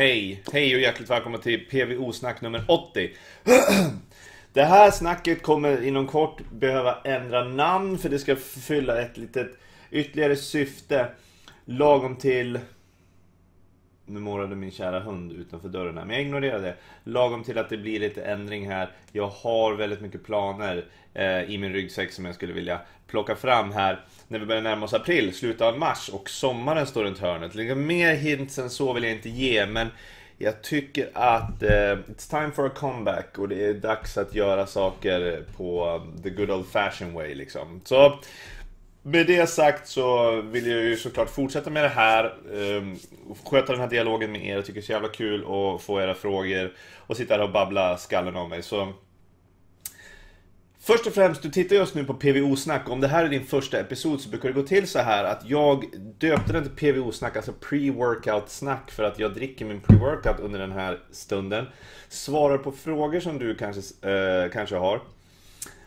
Hej! Hej och hjärtligt välkomna till PVO-snack nummer 80. Det här snacket kommer inom kort behöva ändra namn för det ska fylla ett litet ytterligare syfte. Lagom till... Nu morrade min kära hund utanför dörren här, men jag ignorerar det. Lagom till att det blir lite ändring här. Jag har väldigt mycket planer eh, i min ryggsäck som jag skulle vilja plocka fram här när vi börjar närma oss april, slutet av mars och sommaren står runt hörnet. Lite mer hints än så vill jag inte ge, men jag tycker att eh, it's time for a comeback och det är dags att göra saker på the good old fashion way liksom. Så med det sagt så vill jag ju såklart fortsätta med det här. Ehm, sköta den här dialogen med er. Jag tycker det är så jävla kul att få era frågor och sitta här och babbla skallen av mig. Så Först och främst, du tittar just nu på PVO-snack. Om det här är din första episod så brukar det gå till så här att jag döpte den till PVO-snack, alltså pre-workout-snack, för att jag dricker min pre-workout under den här stunden. Svarar på frågor som du kanske, eh, kanske har.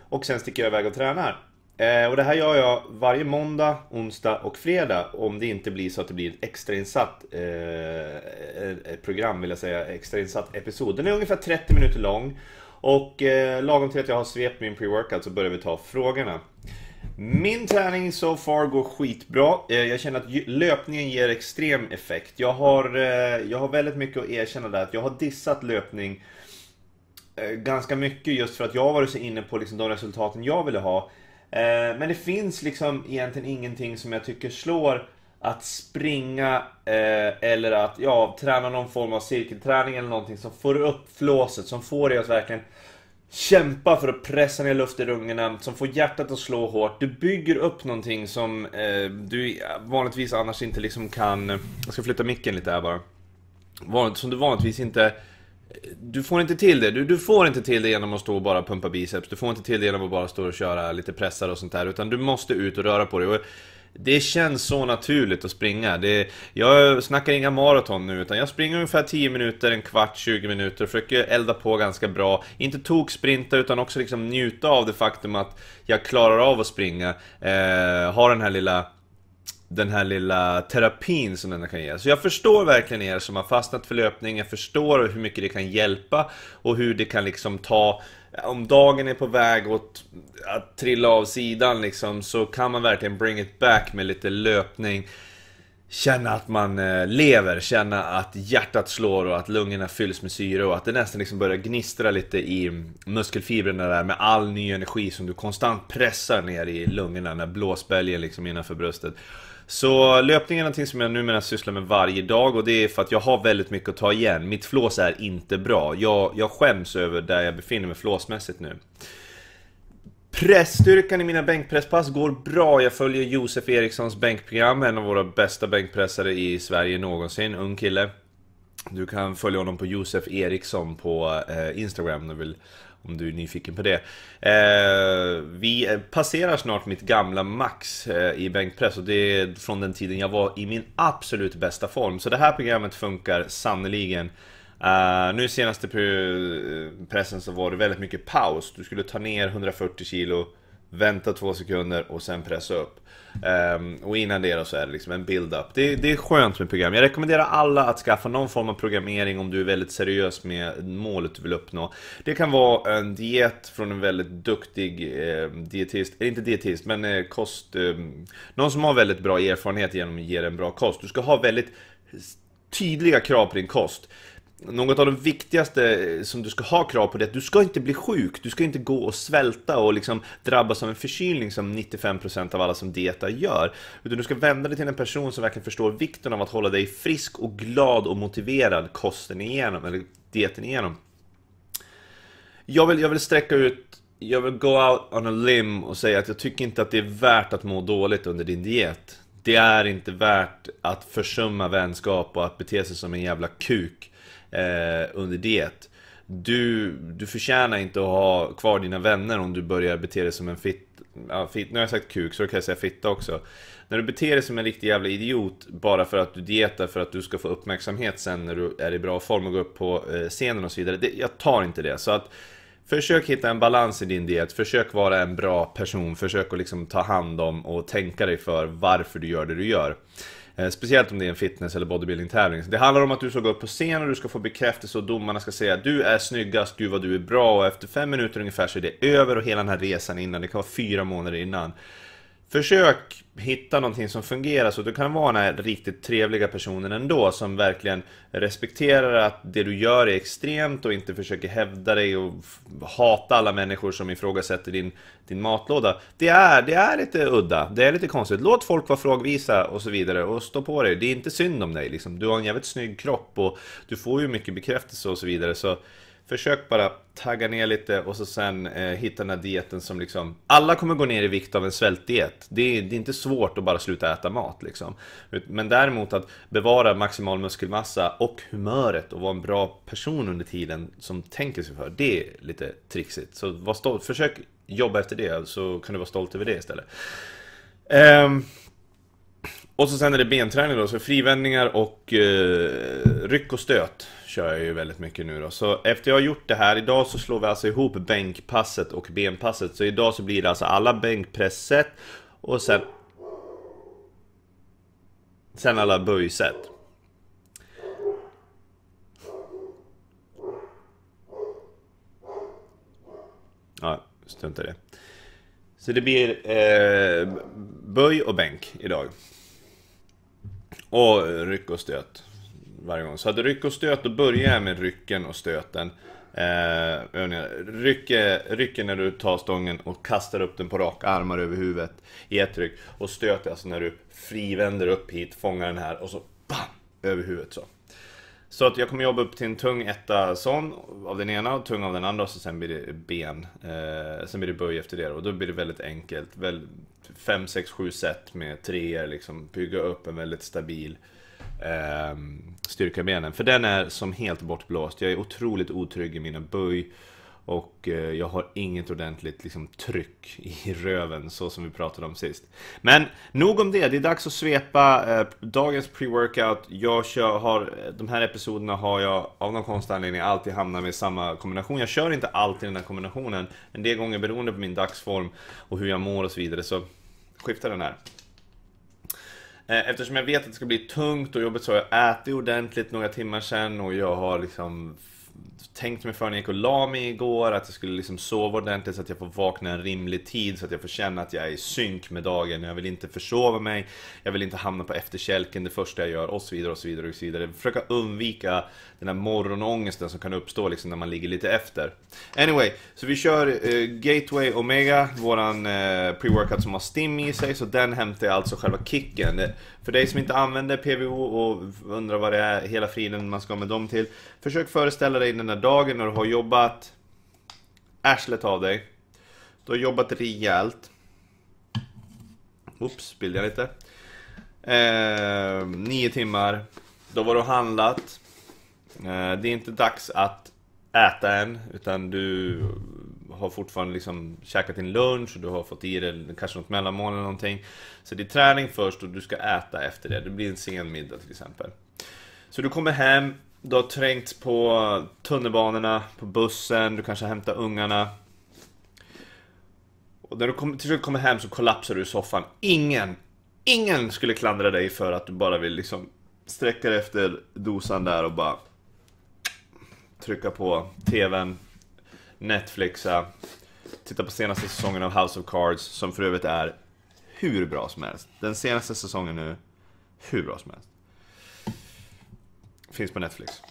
Och sen sticker jag iväg och tränar. Eh, och det här gör jag varje måndag, onsdag och fredag. Om det inte blir så att det blir eh, eh, ett extrainsatt eh, program, vill jag säga. Extrainsatt episod. Den är ungefär 30 minuter lång. Och eh, lagom till att jag har svept min pre-workout så börjar vi ta frågorna. Min träning so far går skitbra. Eh, jag känner att löpningen ger extrem effekt. Jag har, jag har väldigt mycket att erkänna där. Att jag har dissat löpning ganska mycket just för att jag har varit så inne på liksom de resultaten jag ville ha. Eh, men det finns liksom egentligen ingenting som jag tycker slår att springa eh, eller att ja, träna någon form av cirkelträning eller någonting som får upp flåset, som får dig att verkligen kämpa för att pressa ner luft i lungorna, som får hjärtat att slå hårt. Du bygger upp någonting som eh, du vanligtvis annars inte liksom kan... Jag ska flytta micken lite här bara. Som du vanligtvis inte... Du får inte till det. Du, du får inte till det genom att stå och bara pumpa biceps. Du får inte till det genom att bara stå och köra lite pressar och sånt där. Utan du måste ut och röra på dig. Och det känns så naturligt att springa. Det, jag snackar inga maraton nu, utan jag springer ungefär 10 minuter, en kvart, 20 minuter, försöker elda på ganska bra. Inte toksprinta, utan också liksom njuta av det faktum att jag klarar av att springa. Eh, ha den här lilla den här lilla terapin som den kan ge. Så jag förstår verkligen er som har fastnat för löpning, jag förstår hur mycket det kan hjälpa och hur det kan liksom ta om dagen är på väg åt att trilla av sidan liksom så kan man verkligen bring it back med lite löpning. Känna att man eh, lever, känna att hjärtat slår och att lungorna fylls med syre och att det nästan liksom börjar gnistra lite i muskelfibrerna där med all ny energi som du konstant pressar ner i lungorna när blåsbälgen liksom innanför bröstet. Så löpning är någonting som jag numera sysslar med varje dag och det är för att jag har väldigt mycket att ta igen. Mitt flås är inte bra. Jag, jag skäms över där jag befinner mig flåsmässigt nu. Pressstyrkan i mina bänkpresspass går bra. Jag följer Josef Erikssons bänkprogram, en av våra bästa bänkpressare i Sverige någonsin. Ung kille. Du kan följa honom på Josef Eriksson på eh, Instagram om du vill om du är nyfiken på det. Eh, vi passerar snart mitt gamla max eh, i bänkpress och det är från den tiden jag var i min absolut bästa form. Så det här programmet funkar sannoliken. Uh, nu senaste pressen så var det väldigt mycket paus. Du skulle ta ner 140 kilo, vänta två sekunder och sen pressa upp. Um, och innan det då så är det liksom en build-up. Det, det, är skönt med program. Jag rekommenderar alla att skaffa någon form av programmering om du är väldigt seriös med målet du vill uppnå. Det kan vara en diet från en väldigt duktig eh, dietist, eller inte dietist, men eh, kost... Eh, någon som har väldigt bra erfarenhet genom att ge dig en bra kost. Du ska ha väldigt tydliga krav på din kost något av det viktigaste som du ska ha krav på det är att du ska inte bli sjuk. Du ska inte gå och svälta och liksom drabbas av en förkylning som 95% av alla som dietar gör. Utan du ska vända dig till en person som verkligen förstår vikten av att hålla dig frisk och glad och motiverad kosten igenom, eller dieten igenom. Jag vill, jag vill sträcka ut jag vill go out on a limb och säga att jag tycker inte att det är värt att må dåligt under din diet. Det är inte värt att försumma vänskap och att bete sig som en jävla kuk eh, under diet. Du, du förtjänar inte att ha kvar dina vänner om du börjar bete dig som en fitt... Ja, fit, nu har jag sagt kuk, så då kan jag säga fitta också. När du beter dig som en riktig jävla idiot bara för att du dietar för att du ska få uppmärksamhet sen när du är i bra form och går upp på eh, scenen och så vidare. Det, jag tar inte det. Så att Försök hitta en balans i din diet, försök vara en bra person, försök att liksom ta hand om och tänka dig för varför du gör det du gör. Eh, speciellt om det är en fitness eller bodybuilding-tävling. Det handlar om att du ska gå upp på scen och du ska få bekräftelse och domarna ska säga du är snyggast, gud vad du är bra och efter fem minuter ungefär så är det över och hela den här resan innan, det kan vara fyra månader innan. Försök hitta någonting som fungerar så du kan vara den här riktigt trevliga personen ändå som verkligen respekterar att det du gör är extremt och inte försöker hävda dig och hata alla människor som ifrågasätter din, din matlåda. Det är, det är lite udda, det är lite konstigt. Låt folk vara frågvisa och så vidare och stå på dig. Det är inte synd om dig liksom. Du har en jävligt snygg kropp och du får ju mycket bekräftelse och så vidare. Så Försök bara tagga ner lite och så sen eh, hitta den här dieten som liksom Alla kommer gå ner i vikt av en svältdiet. Det är, det är inte svårt att bara sluta äta mat liksom. Men däremot att bevara maximal muskelmassa och humöret och vara en bra person under tiden som tänker sig för Det är lite trixigt. Så var stolt, försök jobba efter det så kan du vara stolt över det istället. Um, och så sen är det benträning då, så frivändningar och eh, ryck och stöt kör jag ju väldigt mycket nu då. Så efter jag har gjort det här, idag så slår vi alltså ihop bänkpasset och benpasset. Så idag så blir det alltså alla bänkpresset och sen... Sen alla böjset. Ja, strunta i det. Så det blir eh, böj och bänk idag. Och ryck och stöt varje gång. Så att ryck och stöt, då börjar jag med rycken och stöten. Eh, rycker, rycker när du tar stången och kastar upp den på raka armar över huvudet i ett ryck. Och stöt alltså när du frivänder upp hit, fångar den här och så bam! Över huvudet så. Så att jag kommer jobba upp till en tung etta sån av den ena och tung av den andra och så sen blir det ben. Eh, sen blir det böj efter det och då blir det väldigt enkelt. 5, 6, 7 set med treor liksom. Bygga upp en väldigt stabil eh, styrkebenen. För den är som helt bortblåst. Jag är otroligt otrygg i mina böj. Och eh, jag har inget ordentligt liksom, tryck i röven så som vi pratade om sist. Men nog om det, det är dags att svepa eh, dagens pre-workout. Jag kör, har, de här episoderna har jag av någon konstig anledning alltid hamnat med samma kombination. Jag kör inte alltid den här kombinationen. En del gånger beroende på min dagsform och hur jag mår och så vidare så skiftar den här. Eh, eftersom jag vet att det ska bli tungt och jobbigt så har jag ätit ordentligt några timmar sen och jag har liksom tänkt mig för när jag gick och la mig igår att jag skulle liksom sova ordentligt så att jag får vakna en rimlig tid så att jag får känna att jag är i synk med dagen. Jag vill inte försova mig, jag vill inte hamna på efterkälken det första jag gör och så vidare och så vidare och så vidare. Försöka undvika den här morgonångesten som kan uppstå liksom när man ligger lite efter. Anyway, så vi kör uh, Gateway Omega, våran uh, pre-workout som har stim i sig, så den hämtar jag alltså själva kicken. För dig som inte använder PVO och undrar vad det är hela friden man ska med dem till. Försök föreställa dig den där dagen när du har jobbat arslet av dig. Du har jobbat rejält. Oops, spillde jag lite. Eh, nio timmar. Då var du handlat. Eh, det är inte dags att äta än, utan du har fortfarande liksom käkat din lunch och du har fått i dig kanske något mellanmål eller någonting. Så det är träning först och du ska äta efter det. Det blir en sen middag till exempel. Så du kommer hem, du har trängt på tunnelbanorna, på bussen, du kanske hämtar ungarna. Och när du kom, till slut kommer hem så kollapsar du i soffan. Ingen, ingen skulle klandra dig för att du bara vill liksom sträcka dig efter dosan där och bara trycka på TVn, Netflixa, titta på senaste säsongen av House of Cards, som för övrigt är hur bra som helst. Den senaste säsongen nu, hur bra som helst. Finns på Netflix.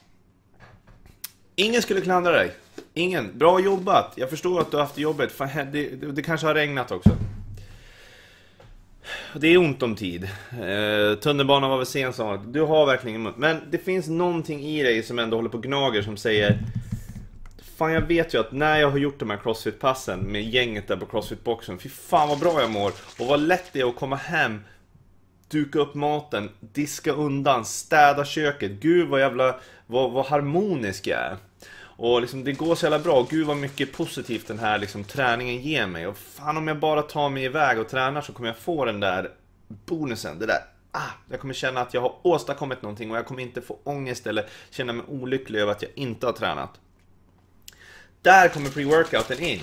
Ingen skulle klandra dig. Ingen. Bra jobbat. Jag förstår att du har haft jobbet. Fan, det, det, det kanske har regnat också. Det är ont om tid. Eh, tunnelbanan var väl sen som Du har verkligen Men det finns någonting i dig som ändå håller på och gnager som säger Fan jag vet ju att när jag har gjort de här crossfit-passen med gänget där på crossfit-boxen Fy fan vad bra jag mår och vad lätt det är att komma hem Duka upp maten, diska undan, städa köket Gud vad jävla, vad, vad harmonisk jag är och liksom, det går så jävla bra. Gud vad mycket positivt den här liksom, träningen ger mig. Och fan om jag bara tar mig iväg och tränar så kommer jag få den där bonusen. Det där Ah, jag kommer känna att jag har åstadkommit någonting och jag kommer inte få ångest eller känna mig olycklig över att jag inte har tränat. Där kommer pre-workouten in.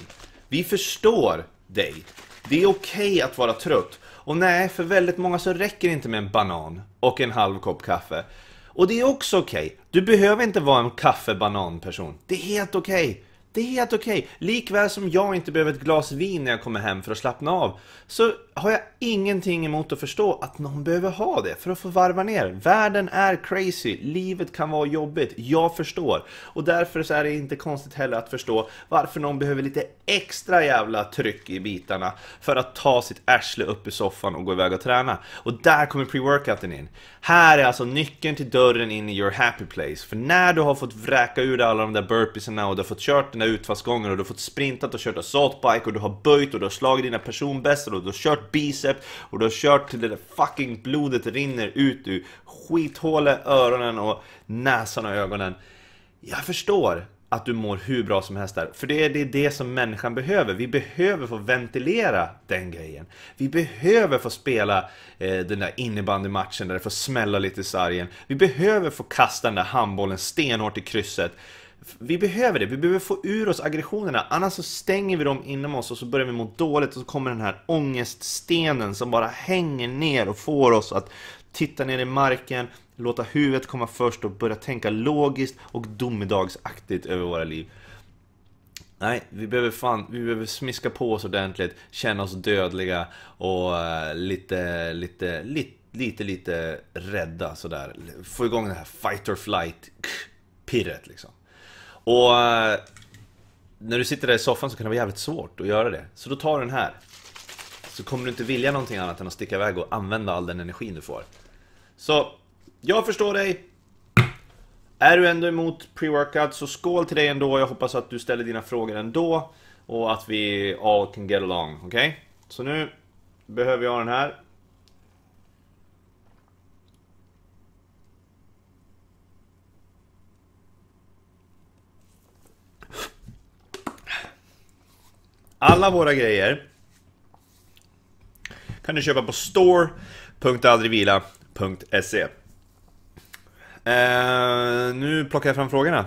Vi förstår dig. Det är okej okay att vara trött. Och nej, för väldigt många så räcker det inte med en banan och en halv kopp kaffe. Och det är också okej. Okay. Du behöver inte vara en kaffebananperson. Det är helt okej. Okay. Det är helt okej. Okay. Likväl som jag inte behöver ett glas vin när jag kommer hem för att slappna av. Så har jag ingenting emot att förstå att någon behöver ha det för att få varva ner. Världen är crazy. Livet kan vara jobbigt. Jag förstår. Och därför så är det inte konstigt heller att förstå varför någon behöver lite extra jävla tryck i bitarna för att ta sitt arsle upp i soffan och gå iväg och träna. Och där kommer pre-workouten in. Här är alltså nyckeln till dörren in i your happy place. För när du har fått vräka ur dig alla de där burpeesarna och du har fått kört den där utfallsgången och du har fått sprintat och kört assaultbike och du har böjt och du har slagit dina personbästa och du har kört biceps och du har kört till det där fucking blodet rinner ut ur skithålet, öronen och näsan och ögonen. Jag förstår att du mår hur bra som helst där. För det är, det är det som människan behöver. Vi behöver få ventilera den grejen. Vi behöver få spela eh, den där innebandymatchen där det får smälla lite i sargen. Vi behöver få kasta den där handbollen stenhårt i krysset. Vi behöver det, vi behöver få ur oss aggressionerna, annars så stänger vi dem inom oss och så börjar vi må dåligt och så kommer den här ångeststenen som bara hänger ner och får oss att titta ner i marken, låta huvudet komma först och börja tänka logiskt och domedagsaktigt över våra liv. Nej, vi behöver fan, vi behöver smiska på oss ordentligt, känna oss dödliga och lite, lite, lite, lite, lite rädda sådär. Få igång det här fight or flight pirret liksom. Och eh, när du sitter där i soffan så kan det vara jävligt svårt att göra det. Så då tar du den här. Så kommer du inte vilja någonting annat än att sticka iväg och använda all den energin du får. Så jag förstår dig. Är du ändå emot pre-workout så skål till dig ändå. Jag hoppas att du ställer dina frågor ändå. Och att vi all can get along, okej? Okay? Så nu behöver jag den här. Alla våra grejer kan du köpa på store.aldrigvila.se eh, nu plockar jag fram frågorna.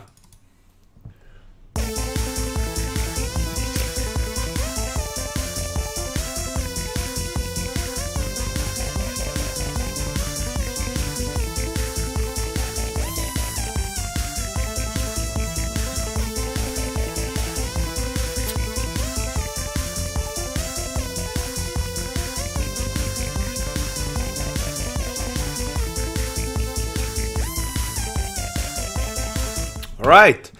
Alright!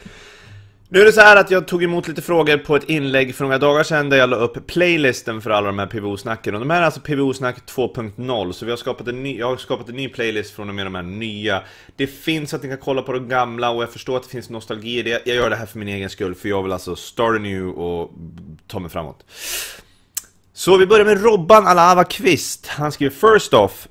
Nu är det så här att jag tog emot lite frågor på ett inlägg för några dagar sedan där jag la upp playlisten för alla de här PVO-snacken. Och de här är alltså PVO-snack 2.0, så vi har skapat en ny, jag har skapat en ny playlist från och med de här nya. Det finns att ni kan kolla på de gamla och jag förstår att det finns nostalgi i det. Jag gör det här för min egen skull, för jag vill alltså start new och ta mig framåt. Så vi börjar med Robban Alava Kvist. Han skriver First off,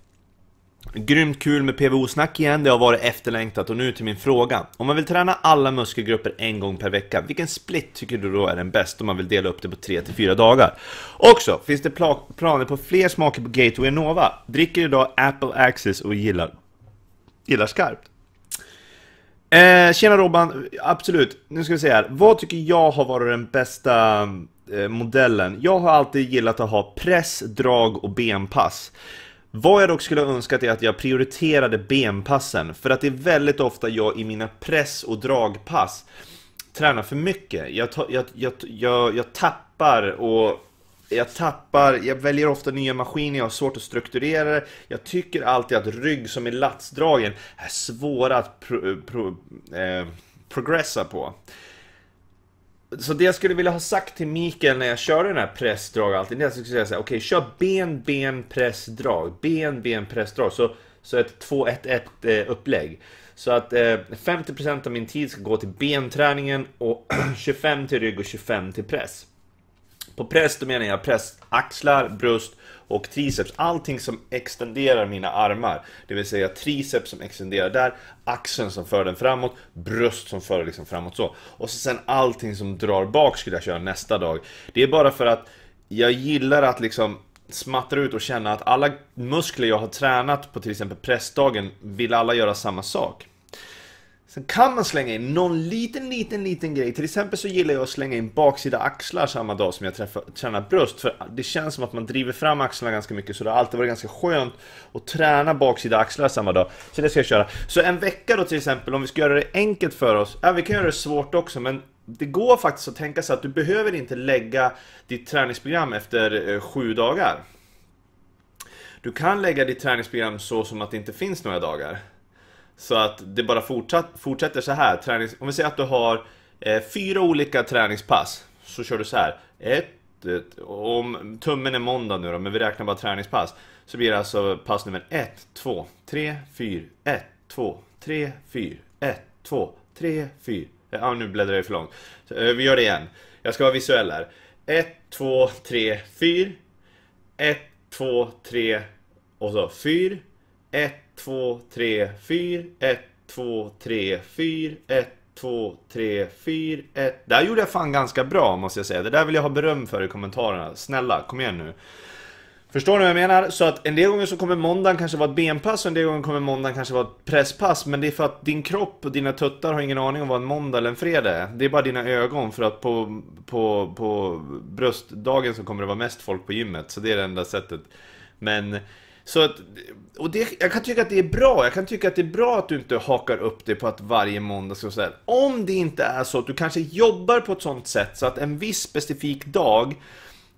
Grymt kul med PVO-snack igen, det har varit efterlängtat och nu till min fråga. Om man vill träna alla muskelgrupper en gång per vecka, vilken split tycker du då är den bästa om man vill dela upp det på 3-4 dagar? Också, finns det planer på fler smaker på Gateway Nova? Dricker idag Apple Axis och gillar, gillar skarpt. Eh, tjena Robban, absolut. Nu ska vi se här. Vad tycker jag har varit den bästa eh, modellen? Jag har alltid gillat att ha press, drag och benpass. Vad jag dock skulle önskat är att jag prioriterade benpassen, för att det är väldigt ofta jag i mina press och dragpass tränar för mycket. Jag, jag, jag, jag, jag tappar och jag tappar, jag väljer ofta nya maskiner, jag har svårt att strukturera det. Jag tycker alltid att rygg som är latsdragen är svåra att pro, pro, eh, progressa på. Så det jag skulle vilja ha sagt till Mikael när jag körde den här pressdrag alltid, det är att jag skulle säga såhär, okej, okay, kör ben, ben, press, drag. Ben, ben, press, drag. Så, så ett 2-1-1 eh, upplägg. Så att eh, 50% av min tid ska gå till benträningen och 25 till rygg och 25 till press. På press då menar jag press axlar, bröst och triceps. Allting som extenderar mina armar. Det vill säga triceps som extenderar där, axeln som för den framåt, bröst som för liksom framåt så. Och så sen allting som drar bak skulle jag köra nästa dag. Det är bara för att jag gillar att liksom smattra ut och känna att alla muskler jag har tränat på till exempel pressdagen vill alla göra samma sak. Sen kan man slänga in någon liten, liten, liten grej. Till exempel så gillar jag att slänga in baksida axlar samma dag som jag träffar, tränar bröst. För det känns som att man driver fram axlarna ganska mycket. Så det har alltid varit ganska skönt att träna baksida axlar samma dag. Så det ska jag köra. Så en vecka då till exempel, om vi ska göra det enkelt för oss. Ja, vi kan göra det svårt också, men det går faktiskt att tänka sig att du behöver inte lägga ditt träningsprogram efter eh, sju dagar. Du kan lägga ditt träningsprogram så som att det inte finns några dagar. Så att det bara fortsatt, fortsätter så här. Tränings, om vi säger att du har eh, fyra olika träningspass. Så kör du så här. Ett, ett, om tummen är måndag nu då, men vi räknar bara träningspass. Så blir det alltså pass nummer 1, 2, 3, 4, 1, 2, 3, 4, 1, 2, 3, 4. Ja, nu bläddrar jag för långt. Så, eh, vi gör det igen. Jag ska vara visuell här. 1, 2, 3, 4. 1, 2, 3 och så 4. 1, 2, 3, 4, 1, 2, 3, 4, 1, 2, 3, 4, 1. Där gjorde jag fan ganska bra måste jag säga. Det där vill jag ha beröm för i kommentarerna. Snälla, kom igen nu. Förstår ni vad jag menar? Så att en del gånger så kommer måndagen kanske vara ett benpass och en del gånger kommer måndagen kanske vara ett presspass. Men det är för att din kropp och dina tuttar har ingen aning om vad en måndag eller en fredag är. Det är bara dina ögon för att på, på, på bröstdagen så kommer det vara mest folk på gymmet. Så det är det enda sättet. Men så att, och det, jag kan tycka att det är bra. Jag kan tycka att det är bra att du inte hakar upp dig på att varje måndag ska säga. Om det inte är så att du kanske jobbar på ett sånt sätt så att en viss specifik dag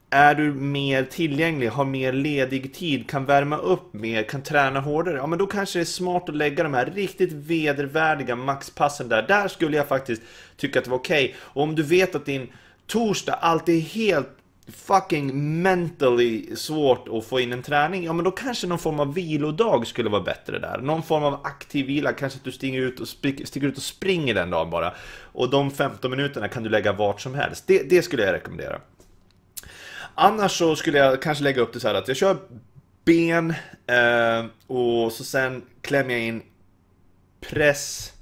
är du mer tillgänglig, har mer ledig tid, kan värma upp mer, kan träna hårdare, ja men då kanske det är smart att lägga de här riktigt vedervärdiga maxpassen där. Där skulle jag faktiskt tycka att det var okej. Okay. Och om du vet att din torsdag alltid är helt fucking mentally svårt att få in en träning, ja men då kanske någon form av vilodag skulle vara bättre där. Någon form av aktiv vila, kanske att du stiger ut och, stiger ut och springer den dagen bara. Och de 15 minuterna kan du lägga vart som helst. Det, det skulle jag rekommendera. Annars så skulle jag kanske lägga upp det så här att jag kör ben eh, och så sen klämmer jag in press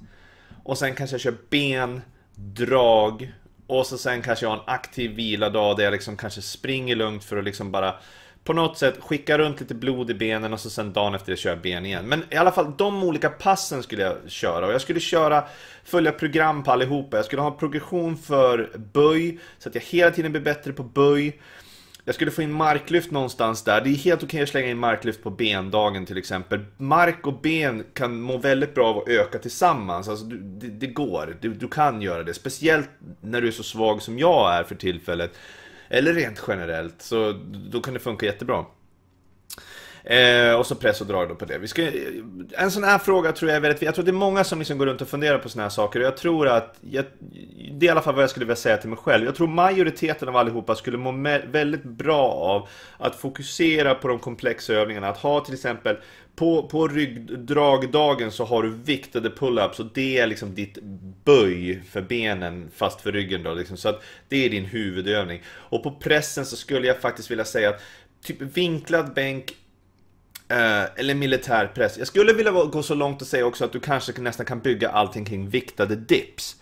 och sen kanske jag kör ben, drag och så sen kanske jag har en aktiv viladag där jag liksom kanske springer lugnt för att liksom bara på något sätt skicka runt lite blod i benen och så sen dagen efter det kör jag ben igen. Men i alla fall de olika passen skulle jag köra och jag skulle köra följa program på allihopa. Jag skulle ha progression för böj så att jag hela tiden blir bättre på böj. Jag skulle få in marklyft någonstans där. Det är helt okej att slänga in marklyft på bendagen till exempel. Mark och ben kan må väldigt bra av att öka tillsammans. Alltså, det, det går. Du, du, kan göra det. Speciellt när du är så svag som jag är för tillfället. Eller rent generellt. Så då kan det funka jättebra. Eh, och så press och drag då på det. Vi ska, eh, en sån här fråga tror jag är väldigt Jag tror att det är många som liksom går runt och funderar på såna här saker. Och jag tror att, jag, det är i alla fall vad jag skulle vilja säga till mig själv. Jag tror majoriteten av allihopa skulle må väldigt bra av att fokusera på de komplexa övningarna. Att ha till exempel på, på ryggdragdagen så har du viktade pull-ups och det är liksom ditt böj för benen fast för ryggen då liksom. Så att det är din huvudövning. Och på pressen så skulle jag faktiskt vilja säga att typ vinklad bänk Eh, eller militär press. Jag skulle vilja gå så långt och säga också att du kanske nästan kan bygga allting kring viktade dips.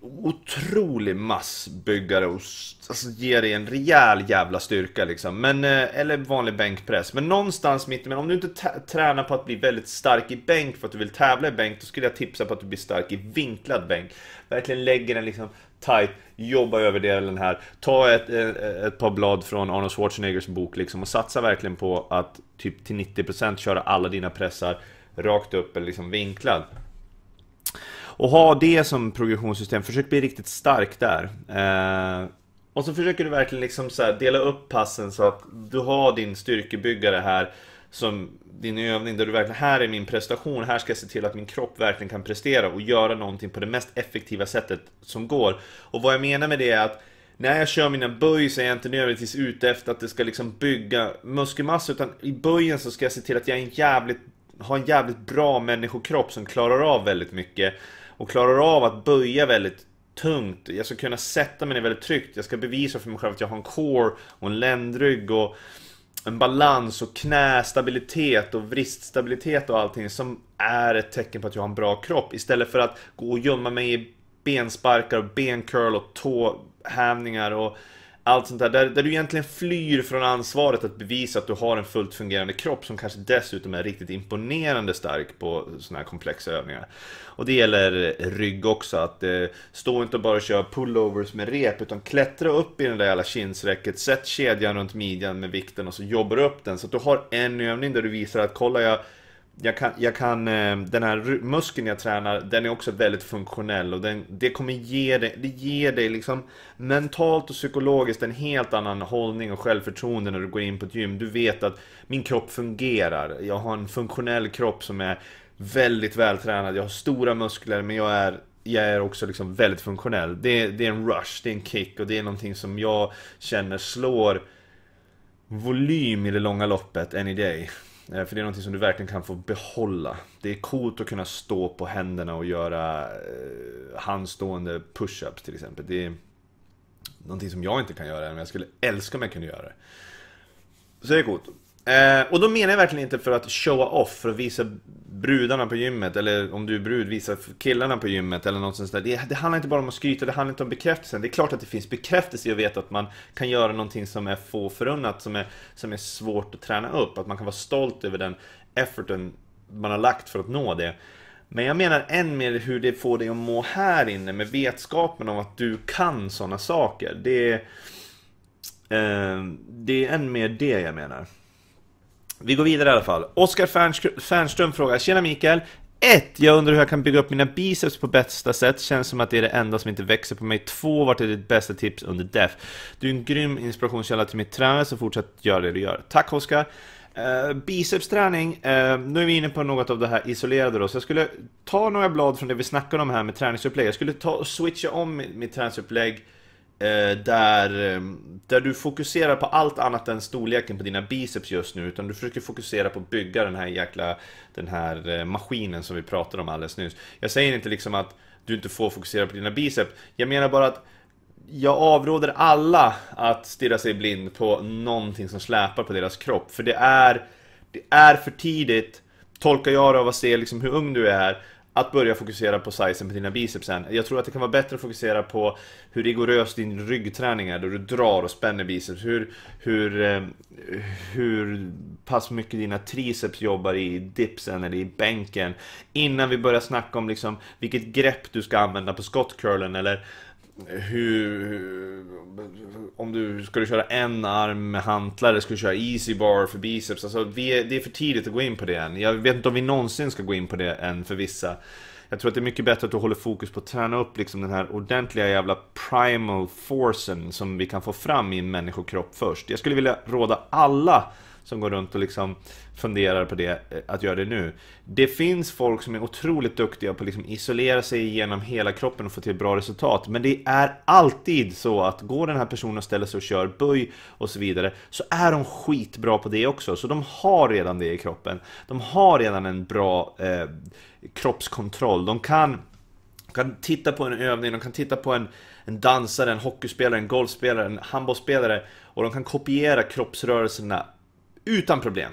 Otrolig massbyggare och alltså, ger dig en rejäl jävla styrka liksom. Men, eh, eller vanlig bänkpress. Men någonstans mitt men om du inte tränar på att bli väldigt stark i bänk för att du vill tävla i bänk, då skulle jag tipsa på att du blir stark i vinklad bänk. Verkligen lägger den liksom tight, jobba över delen här. Ta ett, eh, ett, par blad från Arnold Schwarzeneggers bok liksom och satsa verkligen på att typ till 90% köra alla dina pressar rakt upp eller liksom vinklad. Och ha det som progressionssystem, försök bli riktigt stark där. Eh, och så försöker du verkligen liksom så dela upp passen så att du har din styrkebyggare här som din övning där du verkligen, här är min prestation, här ska jag se till att min kropp verkligen kan prestera och göra någonting på det mest effektiva sättet som går. Och vad jag menar med det är att när jag kör mina böj så är jag inte nödvändigtvis ute efter att det ska liksom bygga muskelmassa utan i böjen så ska jag se till att jag är en jävligt, har en jävligt bra människokropp som klarar av väldigt mycket och klarar av att böja väldigt tungt. Jag ska kunna sätta mig ner väldigt tryggt. Jag ska bevisa för mig själv att jag har en core och en ländrygg och en balans och knästabilitet och vriststabilitet och allting som är ett tecken på att jag har en bra kropp. Istället för att gå och gömma mig i bensparkar och bencurl och tåhävningar och allt sånt där, där, där du egentligen flyr från ansvaret att bevisa att du har en fullt fungerande kropp som kanske dessutom är riktigt imponerande stark på såna här komplexa övningar. Och det gäller rygg också, att eh, stå inte och bara köra pullovers med rep utan klättra upp i den där jävla kinsräcket, sätt kedjan runt midjan med vikten och så jobbar du upp den så att du har en övning där du visar att kolla jag jag kan, jag kan, eh, den här muskeln jag tränar, den är också väldigt funktionell och den, det kommer ge dig, det ger dig liksom mentalt och psykologiskt en helt annan hållning och självförtroende när du går in på ett gym. Du vet att min kropp fungerar, jag har en funktionell kropp som är väldigt vältränad, jag har stora muskler men jag är jag är också liksom väldigt funktionell. Det, det är en rush, det är en kick och det är någonting som jag känner slår volym i det långa loppet any day. Eh, för det är någonting som du verkligen kan få behålla. Det är coolt att kunna stå på händerna och göra eh, handstående push-ups till exempel. Det är någonting som jag inte kan göra, men jag skulle älska om jag kunde göra det. Så det är coolt. Eh, och då menar jag verkligen inte för att showa off, för att visa brudarna på gymmet, eller om du är brud, visa killarna på gymmet eller något sånt där. Det, det handlar inte bara om att skryta, det handlar inte om bekräftelsen. Det är klart att det finns bekräftelse i att veta att man kan göra någonting som är få förunnat, som är, som är svårt att träna upp. Att man kan vara stolt över den efforten man har lagt för att nå det. Men jag menar än mer hur det får dig att må här inne med vetskapen om att du kan sådana saker. Det, eh, det är än mer det jag menar. Vi går vidare i alla fall. Oskar Fernström frågar Tjena Mikael! 1. Jag undrar hur jag kan bygga upp mina biceps på bästa sätt. Känns som att det är det enda som inte växer på mig. 2. Vart är ditt bästa tips under DEF? Du är en grym inspirationskälla till mitt tränare, så fortsätt göra det du gör. Tack Oskar! Uh, bicepsträning, uh, nu är vi inne på något av det här isolerade då, så jag skulle ta några blad från det vi snackade om här med träningsupplägg. Jag skulle ta och switcha om mitt, mitt träningsupplägg Eh, där, eh, där du fokuserar på allt annat än storleken på dina biceps just nu Utan du försöker fokusera på att bygga den här jäkla Den här eh, maskinen som vi pratade om alldeles nyss. Jag säger inte liksom att du inte får fokusera på dina biceps. Jag menar bara att jag avråder alla att stirra sig blind på någonting som släpar på deras kropp. För det är Det är för tidigt. Tolkar jag det av att se liksom hur ung du är att börja fokusera på sizen på dina biceps sen. Jag tror att det kan vara bättre att fokusera på hur rigorös din ryggträning är, då du drar och spänner biceps. Hur, hur, eh, hur pass mycket dina triceps jobbar i dipsen eller i bänken. Innan vi börjar snacka om liksom vilket grepp du ska använda på skottcurlen eller hur, om du skulle köra en arm med hantlar eller skulle köra easy bar för biceps. Alltså, vi är, det är för tidigt att gå in på det än. Jag vet inte om vi någonsin ska gå in på det än för vissa. Jag tror att det är mycket bättre att du håller fokus på att träna upp liksom den här ordentliga jävla primal forcen som vi kan få fram i en människokropp först. Jag skulle vilja råda alla som går runt och liksom funderar på det, eh, att göra det nu. Det finns folk som är otroligt duktiga på att liksom isolera sig genom hela kroppen och få till bra resultat. Men det är alltid så att går den här personen och ställer sig och kör böj och så vidare, så är de skitbra på det också. Så de har redan det i kroppen. De har redan en bra eh, kroppskontroll. De kan kan titta på en övning, de kan titta på en, en dansare, en hockeyspelare, en golfspelare, en handbollsspelare och de kan kopiera kroppsrörelserna utan problem.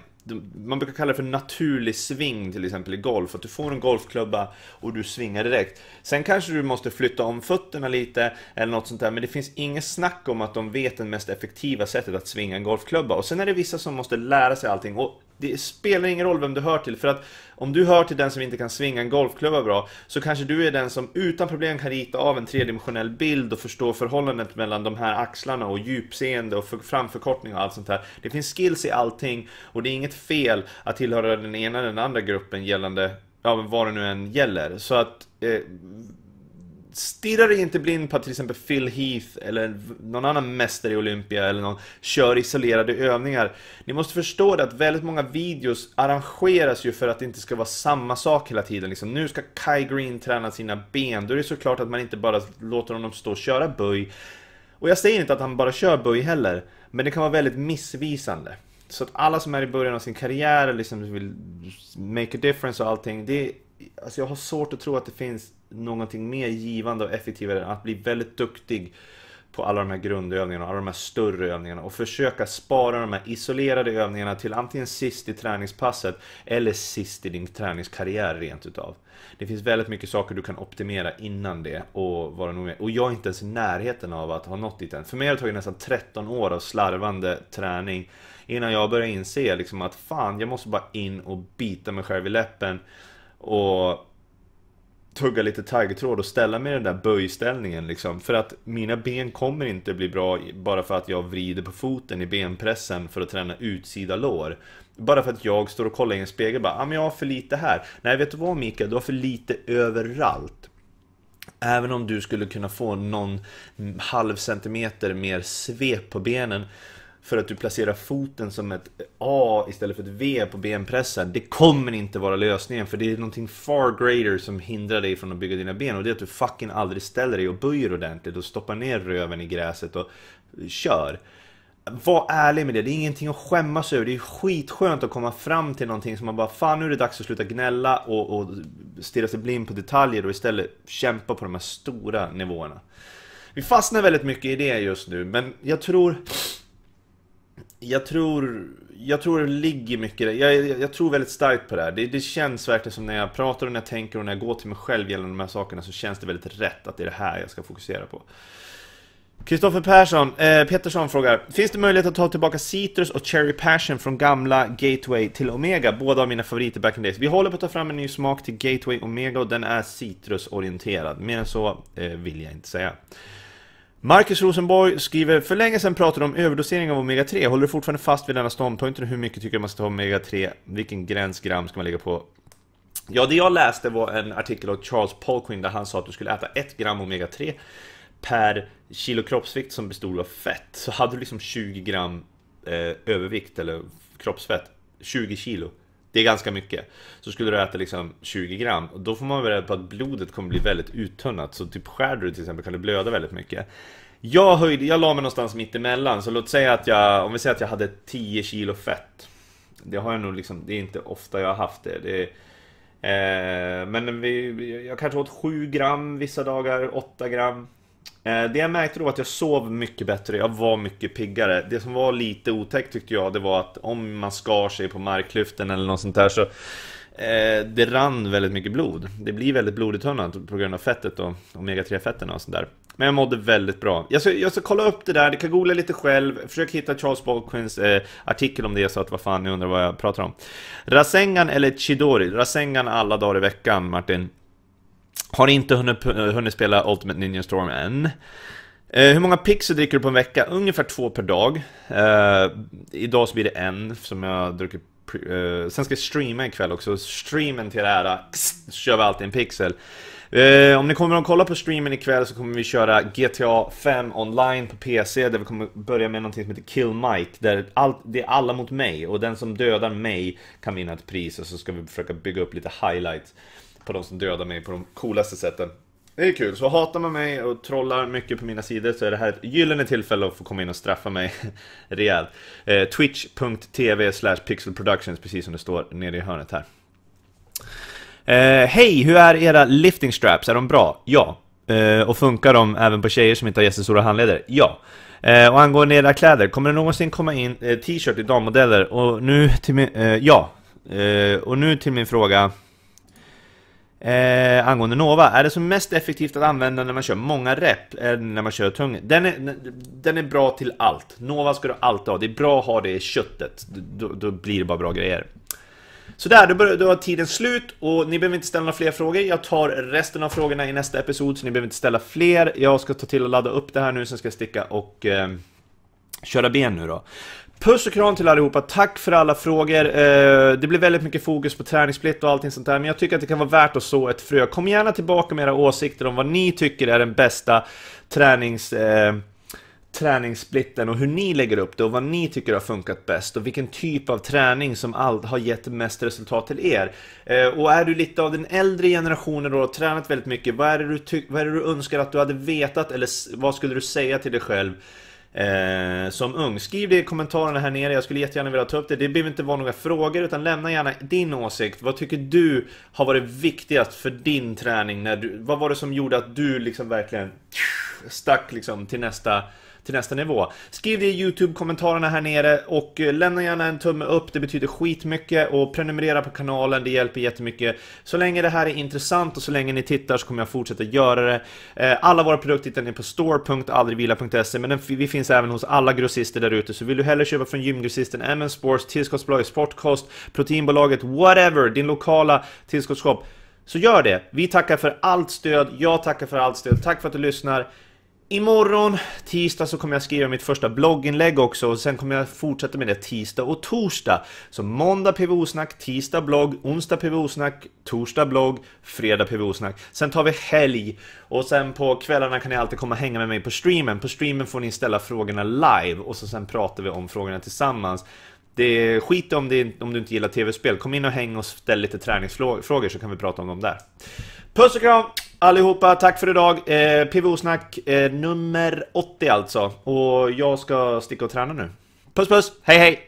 Man brukar kalla det för naturlig sving till exempel i golf, att du får en golfklubba och du svingar direkt. Sen kanske du måste flytta om fötterna lite eller något sånt där, men det finns inget snack om att de vet det mest effektiva sättet att svinga en golfklubba. Och sen är det vissa som måste lära sig allting och det spelar ingen roll vem du hör till, för att om du hör till den som inte kan svinga en golfklubba bra, så kanske du är den som utan problem kan rita av en tredimensionell bild och förstå förhållandet mellan de här axlarna och djupseende och framförkortning och allt sånt här. Det finns skills i allting och det är inget fel att tillhöra den ena eller den andra gruppen gällande, ja vad det nu än gäller. Så att eh, Stirra dig inte blind på att till exempel Phil Heath eller någon annan mästare i Olympia eller någon kör isolerade övningar. Ni måste förstå det att väldigt många videos arrangeras ju för att det inte ska vara samma sak hela tiden. Liksom, nu ska Kai Green träna sina ben. Då är det såklart att man inte bara låter honom stå och köra böj. Och jag säger inte att han bara kör böj heller. Men det kan vara väldigt missvisande. Så att alla som är i början av sin karriär liksom vill make a difference och allting. Det är, alltså jag har svårt att tro att det finns någonting mer givande och effektivare än att bli väldigt duktig på alla de här grundövningarna, alla de här större övningarna och försöka spara de här isolerade övningarna till antingen sist i träningspasset eller sist i din träningskarriär rent utav. Det finns väldigt mycket saker du kan optimera innan det och vara nog med. Och jag är inte ens i närheten av att ha nått dit än. För mig har det tagit nästan 13 år av slarvande träning innan jag började inse liksom att fan, jag måste bara in och bita mig själv i läppen och tugga lite taggtråd och ställa mig i den där böjställningen liksom. För att mina ben kommer inte bli bra bara för att jag vrider på foten i benpressen för att träna utsida lår. Bara för att jag står och kollar i en spegel bara, ja ah, men jag har för lite här. Nej, vet du vad Mikael? Du har för lite överallt. Även om du skulle kunna få någon halv centimeter mer svep på benen för att du placerar foten som ett A istället för ett V på benpressen. Det kommer inte vara lösningen för det är någonting far greater som hindrar dig från att bygga dina ben och det är att du fucking aldrig ställer dig och böjer ordentligt och stoppar ner röven i gräset och kör. Var ärlig med det, det är ingenting att skämmas över. Det är skitskönt att komma fram till någonting som man bara Fan nu är det dags att sluta gnälla och, och stirra sig blind på detaljer och istället kämpa på de här stora nivåerna. Vi fastnar väldigt mycket i det just nu men jag tror jag tror, jag tror det ligger mycket jag, jag, jag, tror väldigt starkt på det här. Det, det, känns verkligen som när jag pratar och när jag tänker och när jag går till mig själv gällande de här sakerna så känns det väldigt rätt att det är det här jag ska fokusera på. Kristoffer Persson, eh, Pettersson frågar Finns det möjlighet att ta tillbaka Citrus och Cherry Passion från gamla Gateway till Omega? Båda av mina favoriter back in days. Vi håller på att ta fram en ny smak till Gateway Omega och den är citrusorienterad. Mer än så eh, vill jag inte säga. Marcus Rosenborg skriver För länge sedan pratade du om överdosering av Omega-3 Håller du fortfarande fast vid denna ståndpunkten? Hur mycket tycker du man ska ta Omega-3? Vilken gräns gram ska man lägga på? Ja, det jag läste var en artikel av Charles Polquin där han sa att du skulle äta 1 gram Omega-3 per kilo kroppsvikt som bestod av fett. Så hade du liksom 20 gram eh, övervikt eller kroppsfett, 20 kilo det är ganska mycket. Så skulle du äta liksom 20 gram, och då får man vara rädd på att blodet kommer bli väldigt uttunnat. Så typ skär du till exempel kan du blöda väldigt mycket. Jag höjde, jag la mig någonstans mitt emellan, så låt säga att jag, om vi säger att jag hade 10 kilo fett. Det har jag nog liksom, det är inte ofta jag har haft det. det eh, men vi, jag kanske åt 7 gram vissa dagar, 8 gram. Eh, det jag märkte då var att jag sov mycket bättre, jag var mycket piggare. Det som var lite otäckt tyckte jag, det var att om man skar sig på marklyften eller något sånt där så eh, det rann väldigt mycket blod. Det blir väldigt bloduttönnat på grund av fettet och omega-3-fetterna och sånt där. Men jag mådde väldigt bra. Jag ska, jag ska kolla upp det där, du kan googla lite själv. Försök hitta Charles Baldwins eh, artikel om det så att vad fan ni undrar vad jag pratar om. Rasengan eller Chidori? Rasengan alla dagar i veckan, Martin. Har inte hunnit, hunnit spela Ultimate Ninja Storm än. Eh, hur många pixel dricker du på en vecka? Ungefär två per dag. Eh, idag så blir det en som jag dricker. Eh, sen ska jag streama ikväll också. Streamen till ära här, så kör vi alltid en pixel. Eh, om ni kommer att kolla på streamen ikväll så kommer vi köra GTA 5 online på PC där vi kommer börja med någonting som heter Kill Mike där allt, det är alla mot mig och den som dödar mig kan vinna ett pris och så ska vi försöka bygga upp lite highlights på de som dödar mig på de coolaste sätten. Det är kul, så hatar man mig och trollar mycket på mina sidor så är det här ett gyllene tillfälle att få komma in och straffa mig rejält. Eh, Twitch.tv slash pixelproductions, precis som det står nere i hörnet här. Eh, Hej, hur är era lifting straps? Är de bra? Ja. Eh, och funkar de även på tjejer som inte har jättestora handleder? Ja. Eh, och angående era kläder, kommer det någonsin komma in eh, t-shirt i dammodeller? Och nu till min... Eh, ja. Eh, och nu till min fråga. Eh, angående Nova, är det som mest effektivt att använda när man kör många rep eller när man kör tung? Den är, den är bra till allt. Nova ska du alltid ha, det är bra att ha det i köttet. Då, då blir det bara bra grejer. Sådär, då, börjar, då är tiden slut och ni behöver inte ställa några fler frågor. Jag tar resten av frågorna i nästa episod, så ni behöver inte ställa fler. Jag ska ta till och ladda upp det här nu, sen ska jag sticka och eh, köra ben nu då. Puss och kram till allihopa, tack för alla frågor. Eh, det blir väldigt mycket fokus på träningssplit och allting sånt där, men jag tycker att det kan vara värt att så ett frö. Kom gärna tillbaka med era åsikter om vad ni tycker är den bästa tränings... Eh, träningssplitten och hur ni lägger upp det och vad ni tycker har funkat bäst och vilken typ av träning som all, har gett mest resultat till er. Eh, och är du lite av den äldre generationen och har tränat väldigt mycket, vad är, det du vad är det du önskar att du hade vetat eller vad skulle du säga till dig själv Eh, som ung. Skriv det i kommentarerna här nere, jag skulle jättegärna vilja ta upp det. Det behöver inte vara några frågor, utan lämna gärna din åsikt. Vad tycker du har varit viktigast för din träning? När du, vad var det som gjorde att du liksom verkligen stack liksom till nästa till nästa nivå. Skriv det i YouTube-kommentarerna här nere och eh, lämna gärna en tumme upp, det betyder skitmycket och prenumerera på kanalen, det hjälper jättemycket. Så länge det här är intressant och så länge ni tittar så kommer jag fortsätta göra det. Eh, alla våra produkter hittar ni på store.aldrigvila.se men vi finns även hos alla grossister där ute så vill du hellre köpa från gymgrossisten, MN Sports, Tillskottsbolaget, Sportkost, Proteinbolaget, whatever, din lokala tillskottsshop. Så gör det! Vi tackar för allt stöd, jag tackar för allt stöd, tack för att du lyssnar. Imorgon, tisdag, så kommer jag skriva mitt första blogginlägg också och sen kommer jag fortsätta med det tisdag och torsdag. Så måndag PVO-snack, tisdag blogg, onsdag PVO-snack, torsdag blogg, fredag PVO-snack. Sen tar vi helg och sen på kvällarna kan ni alltid komma och hänga med mig på streamen. På streamen får ni ställa frågorna live och så sen pratar vi om frågorna tillsammans. Det är skit om, det, om du inte gillar tv-spel. Kom in och häng och ställ lite träningsfrågor så kan vi prata om dem där. Puss och kram allihopa, tack för idag. Eh, PVO-snack eh, nummer 80 alltså. Och jag ska sticka och träna nu. Puss puss, hej hej!